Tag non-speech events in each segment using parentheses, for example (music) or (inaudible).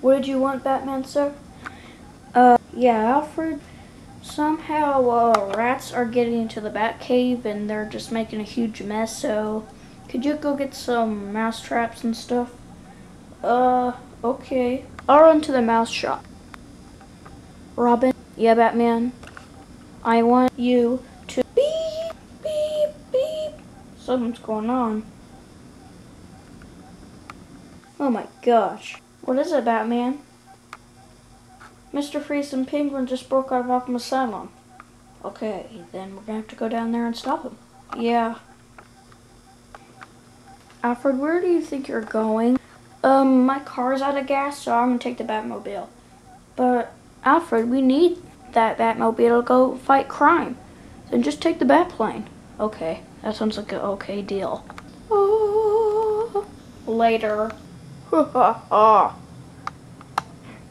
What did you want, Batman, sir? Uh, yeah, Alfred. Somehow, uh, rats are getting into the Batcave and they're just making a huge mess, so could you go get some mouse traps and stuff? Uh, okay. I'll run to the mouse shop. Robin? Yeah, Batman? I want you to beep, beep, beep. Something's going on. Oh my gosh. What is it, Batman? Mr. Freeze and Penguin just broke out of Arkham Asylum. Okay, then we're gonna have to go down there and stop him. Yeah. Alfred, where do you think you're going? Um, my car's out of gas, so I'm gonna take the Batmobile. But, Alfred, we need that Batmobile to go fight crime. Then just take the Batplane. Okay, that sounds like an okay deal. Oh, later. Ha ha ha.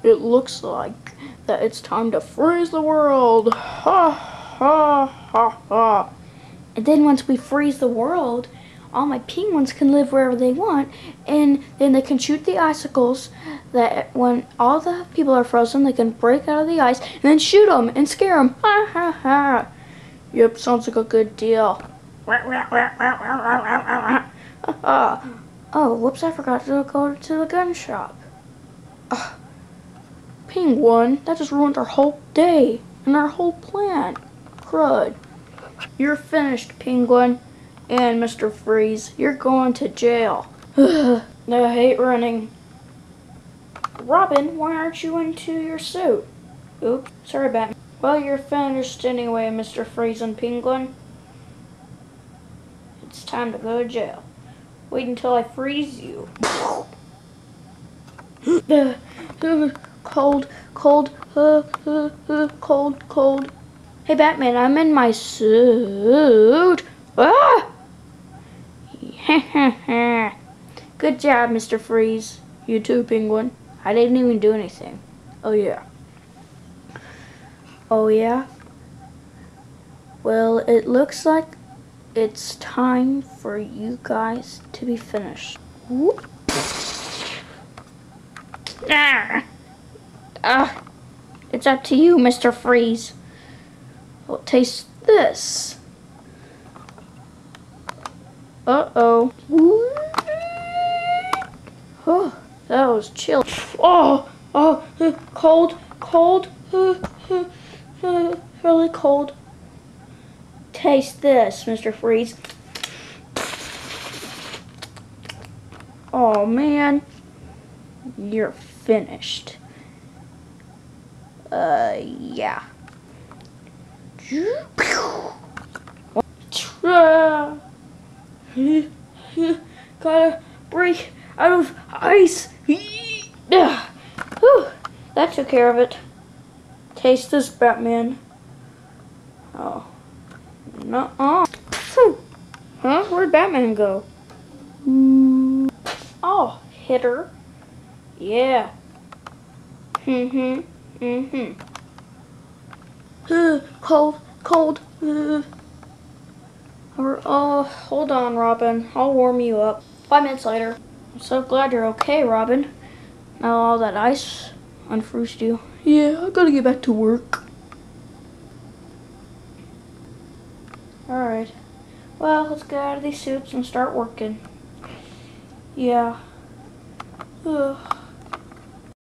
It looks like that it's time to freeze the world. Ha ha ha ha. And then once we freeze the world, all my penguins can live wherever they want, and then they can shoot the icicles. That when all the people are frozen, they can break out of the ice and then shoot them and scare them. Ha ha ha. Yep, sounds like a good deal. Oh, whoops! I forgot to go to the gun shop. Ugh. Penguin, that just ruined our whole day and our whole plan. Crud. You're finished, Penguin. And Mr. Freeze, you're going to jail. I hate running. Robin, why aren't you into your suit? Oops, sorry, Batman. Well, you're finished anyway, Mr. Freeze and Penguin. It's time to go to jail. Wait until I freeze you. cold, cold, uh, uh, uh, cold, cold. Hey, Batman, I'm in my suit. Ah! (laughs) Good job, Mr. Freeze. You too, Penguin. I didn't even do anything. Oh, yeah. Oh, yeah? Well, it looks like it's time for you guys to be finished. Ah! Ah! It's up to you, Mr. Freeze. Well, taste this. Uh-oh. Oh, that was chill. Oh, oh, uh, cold, cold, uh, uh, really cold. Taste this, Mr. Freeze. Oh, man. You're finished. Uh, yeah. (laughs) Gotta break out of ice. Whew, that took care of it. Taste this, Batman. Oh. -uh. Huh? Where'd Batman go? Oh, hitter. Yeah. Mm-hmm. Mm-hmm. Uh, cold, cold. Uh. Oh, hold on, Robin. I'll warm you up. Five minutes later. I'm so glad you're okay, Robin. Now all that ice unfroosted you. Yeah, I gotta get back to work. Well, let's get out of these suits and start working. Yeah. Ugh.